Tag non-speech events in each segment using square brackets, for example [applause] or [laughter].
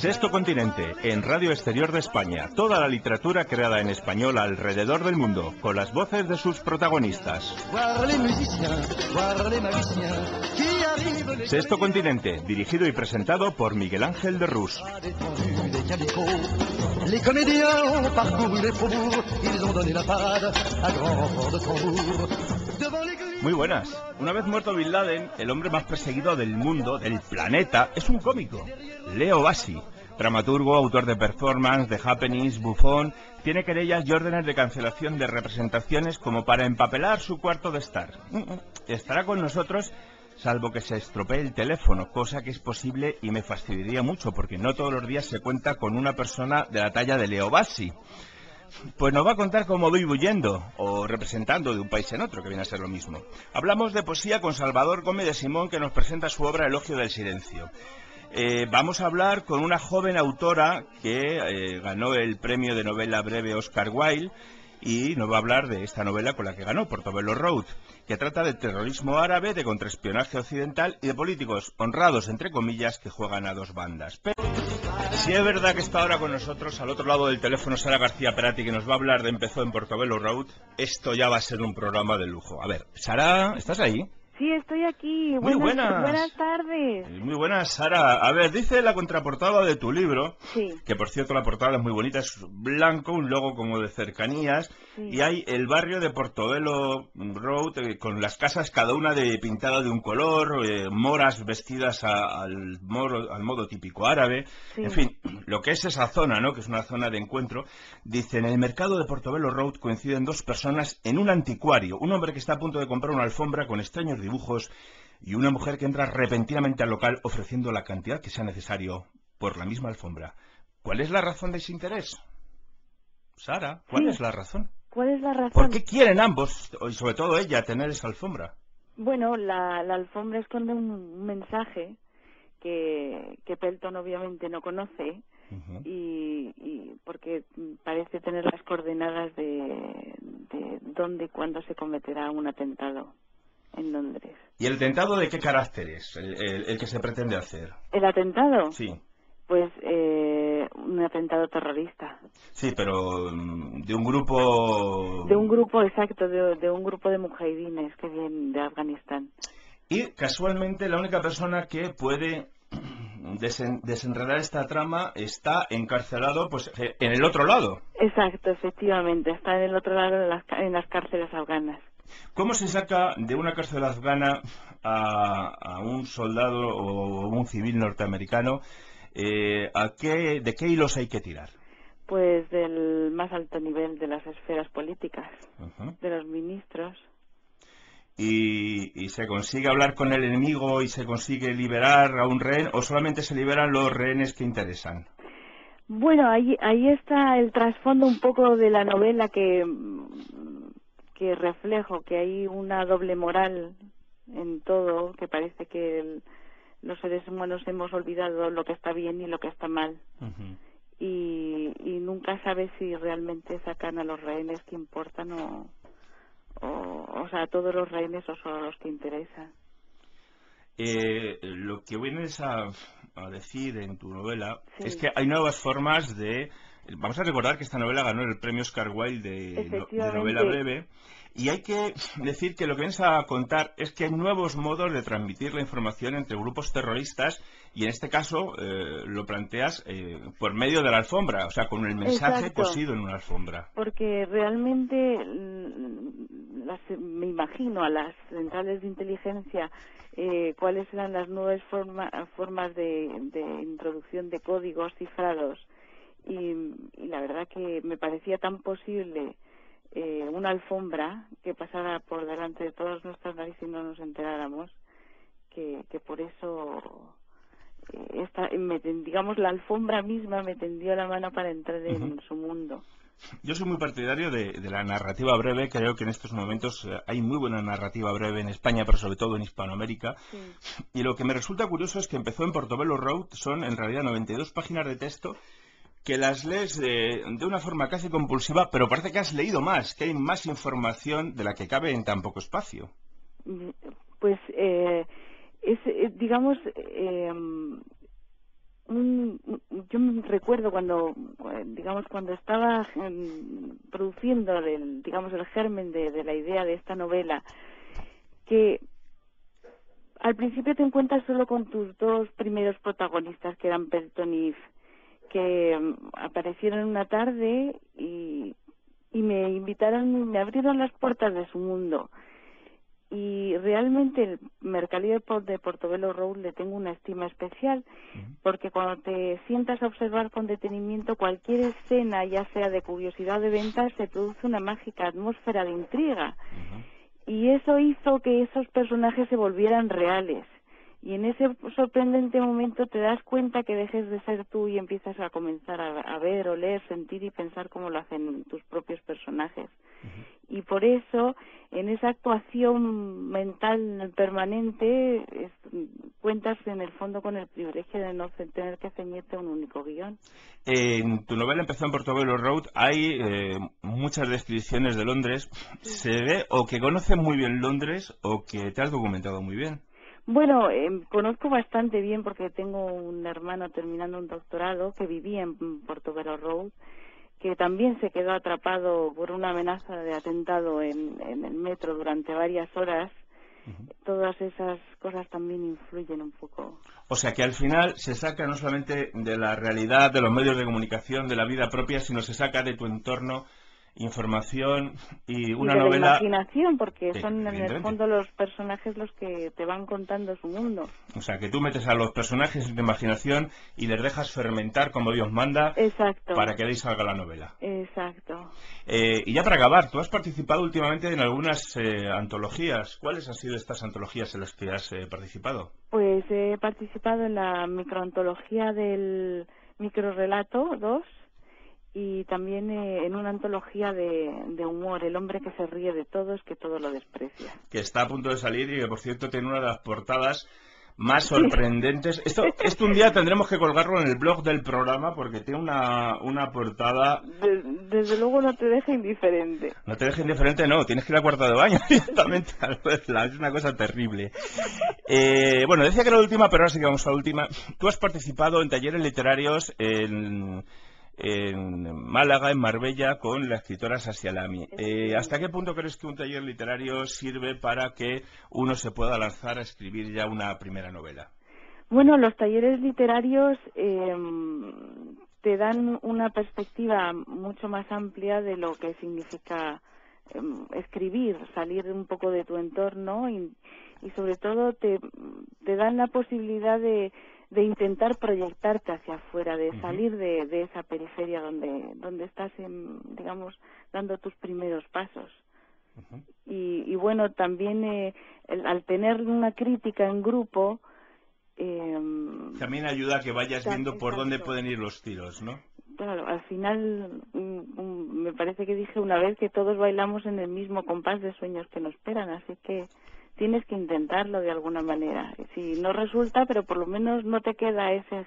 Sexto Continente, en Radio Exterior de España. Toda la literatura creada en español alrededor del mundo, con las voces de sus protagonistas. Sexto Continente, dirigido y presentado por Miguel Ángel de Rus. Les comédiens ont parcouru les faubourgs, ils ont donné la parade à grand renfort de tambour. Muy buenas. Una vez muerto Bin Laden, el hombre más perseguido del mundo, del planeta, es un cómico. Leo Bassi, dramaturgo, autor de performance, de happenings, bufón, tiene querellas y órdenes de cancelación de representaciones como para empapelar su cuarto de estar. Mm, mm. Estará con nosotros salvo que se estropee el teléfono, cosa que es posible y me fastidiaría mucho porque no todos los días se cuenta con una persona de la talla de Leo Bassi. Pues nos va a contar cómo voy huyendo o representando de un país en otro, que viene a ser lo mismo. Hablamos de poesía con Salvador Gómez de Simón, que nos presenta su obra Elogio del Silencio. Eh, vamos a hablar con una joven autora que eh, ganó el premio de novela breve Oscar Wilde y nos va a hablar de esta novela con la que ganó Portobello Road, que trata de terrorismo árabe, de contraespionaje occidental y de políticos honrados, entre comillas, que juegan a dos bandas. Pero si es verdad que está ahora con nosotros, al otro lado del teléfono, Sara García Perati, que nos va a hablar de Empezó en Portobello Road, esto ya va a ser un programa de lujo. A ver, Sara, ¿estás ahí? Sí, estoy aquí. Muy buenas. Buenas tardes. Muy buenas, Sara. A ver, dice la contraportada de tu libro, que por cierto la portada es muy bonita, es blanco, un logo como de cercanías, y hay el barrio de Portobelo Road eh, con las casas cada una de pintada de un color, eh, moras vestidas al, al modo típico árabe, en fin, lo que es esa zona, ¿no? Que es una zona de encuentro. Dice, en el mercado de Portobelo Road coinciden dos personas en un anticuario, un hombre que está a punto de comprar una alfombra con extraños dibujos y una mujer que entra repentinamente al local ofreciendo la cantidad que sea necesario por la misma alfombra. ¿Cuál es la razón de ese interés? Sara, ¿cuál es la razón? ¿Cuál es la razón? ¿Por qué quieren ambos, y sobre todo ella, tener esa alfombra? Bueno, la, alfombra esconde un mensaje que, que Pelton obviamente no conoce y, y, porque parece tener las coordenadas de, de dónde y cuándo se cometerá un atentado en Londres. ¿Y el atentado de qué carácter es el, que se pretende hacer? ¿El atentado? Sí. Pues eh, un atentado terrorista. Sí, pero mm, de un grupo... De un grupo, exacto, de, un grupo de mujahidines que vienen de Afganistán. Y casualmente la única persona que puede desenredar esta trama está encarcelado pues en el otro lado. Exacto, efectivamente, está en el otro lado en las cárceles afganas. ¿Cómo se saca de una cárcel afgana a, un soldado o un civil norteamericano? Eh, ¿a qué, ¿De qué hilos hay que tirar? Pues del más alto nivel de las esferas políticas, de los ministros. Y, se consigue hablar con el enemigo y se consigue liberar a un rehén o solamente se liberan los rehenes que interesan? Bueno, ahí, ahí está el trasfondo un poco de la novela que que reflejo que hay una doble moral en todo, que parece que los seres humanos hemos olvidado lo que está bien y lo que está mal. y, y, nunca sabes si realmente sacan a los rehenes que importan o, o, sea, todos los rehenes o solo los que interesan. Eh, lo que vienes a, a, decir en tu novela es que hay nuevas formas de Vamos a recordar que esta novela ganó el premio Oscar Wilde de, novela breve. Y hay que decir que lo que vienes a contar es que hay nuevos modos de transmitir la información entre grupos terroristas y en este caso eh, lo planteas eh, por medio de la alfombra, o sea, con el mensaje cosido en una alfombra. Porque realmente mm, me imagino a las centrales de inteligencia eh, cuáles eran las nuevas formas de introducción de códigos cifrados y, la verdad que me parecía tan posible eh, una alfombra que pasara por delante de todas nuestras narices y no nos enteráramos que, que por eso eh, esta, me, digamos la alfombra misma me tendió la mano para entrar en su mundo. Yo soy muy partidario de, la narrativa breve. Creo que en estos momentos eh, hay muy buena narrativa breve en España, pero sobre todo en Hispanoamérica. Y lo que me resulta curioso es que empezó en Portobello Road. Son en realidad 92 páginas de texto que las lees de, una forma casi compulsiva, pero parece que has leído más, que hay más información de la que cabe en tan poco espacio. Pues eh, es, eh, digamos, eh, yo me recuerdo cuando, digamos, cuando estaba em, produciendo, el, digamos, el germen de, de la idea de esta novela, que al principio te encuentras solo con tus dos primeros protagonistas, que eran Pelton y Eve, que em, aparecieron una tarde y, y me invitaron, me abrieron las puertas de su mundo. Y realmente el mercadillo de Portobelo Road le tengo una estima especial porque cuando te sientas a observar con detenimiento cualquier escena, ya sea de curiosidad o de ventas, se produce una mágica atmósfera de intriga. Y eso hizo que esos personajes se volvieran reales y en ese sorprendente momento te das cuenta que dejes de ser tú y empiezas a comenzar a, ver, oler, sentir y pensar como lo hacen tus propios personajes. Y por eso, en esa actuación mental permanente, cuentas en el fondo con el privilegio de no tener que ceñirte a un único guion. En tu novela empezó en Portobello Road, hay eh, muchas descripciones de Londres. Se ve o que conoces muy bien Londres o que te has documentado muy bien. Bueno, em, conozco bastante bien porque tengo un hermano terminando un doctorado que vivía en Portobello Road, que también se quedó atrapado por una amenaza de atentado en, en el metro durante varias horas. Todas esas cosas también influyen un poco. O sea que al final se saca no solamente de la realidad, de los medios de comunicación, de la vida propia, sino se saca de tu entorno información y una novela. De imaginación, porque son en el fondo los personajes los que te van contando su mundo. O sea, que tú metes a los personajes de imaginación y les dejas fermentar como Dios manda. Exacto. Para que ahí salga la novela. Exacto. Eh, y ya para acabar, tú has participado últimamente en algunas eh, antologías. ¿Cuáles han sido estas antologías en las que has eh, participado? Pues he participado en la microantología del microrelato 2 y también eh, en una antología de, de, humor, El hombre que se ríe de todo es que todo lo desprecia. Que está a punto de salir y que, por cierto, tiene una de las portadas más sorprendentes. [laughs] Esto, esto un día tendremos que colgarlo en el blog del programa porque tiene una, una portada... desde luego no te deja indiferente. No te deja indiferente, no. Tienes que ir a cuarto de baño [laughs] directamente Es una cosa terrible. Eh, bueno, decía que era la última, pero ahora sí que vamos a la última. Tú has participado en talleres literarios en en Málaga, en Marbella, con la escritora Sasialami. Eh, ¿Hasta qué punto crees que un taller literario sirve para que uno se pueda lanzar a escribir ya una primera novela? Bueno, los talleres literarios em, te dan una perspectiva mucho más amplia de lo que significa em, escribir, salir un poco de tu entorno y, y sobre todo te, te dan la posibilidad de de intentar proyectarte hacia afuera, de salir de, de, esa periferia donde, donde estás, en, digamos, dando tus primeros pasos. y, y, bueno, también eh, al tener una crítica en grupo... Eh, también ayuda a que vayas viendo por dónde pueden ir los tiros, ¿no? Claro, al final mm, mm, me parece que dije una vez que todos bailamos en el mismo compás de sueños que nos esperan, así que tienes que intentarlo de alguna manera. Si no resulta, pero por lo menos no te queda ese,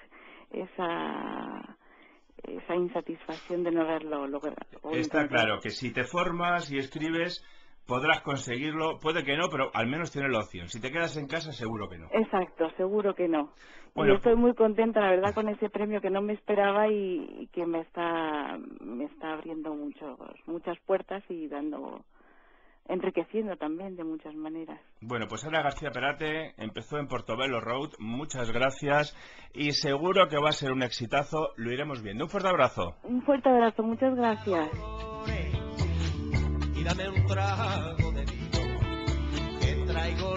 esa esa insatisfacción de no haberlo logrado. Está claro que si te formas y escribes podrás conseguirlo, puede que no, pero al menos tienes la opción. Si te quedas en casa, seguro que no. Exacto, seguro que no. Bueno, y estoy muy contenta, la verdad, con ese premio que no me esperaba y, que me está me está abriendo muchos muchas puertas y dando enriqueciendo también de muchas maneras. Bueno, pues Ana García Perate empezó en Portobello Road, muchas gracias y seguro que va a ser un exitazo, lo iremos viendo. Un fuerte abrazo. Un fuerte abrazo, muchas gracias.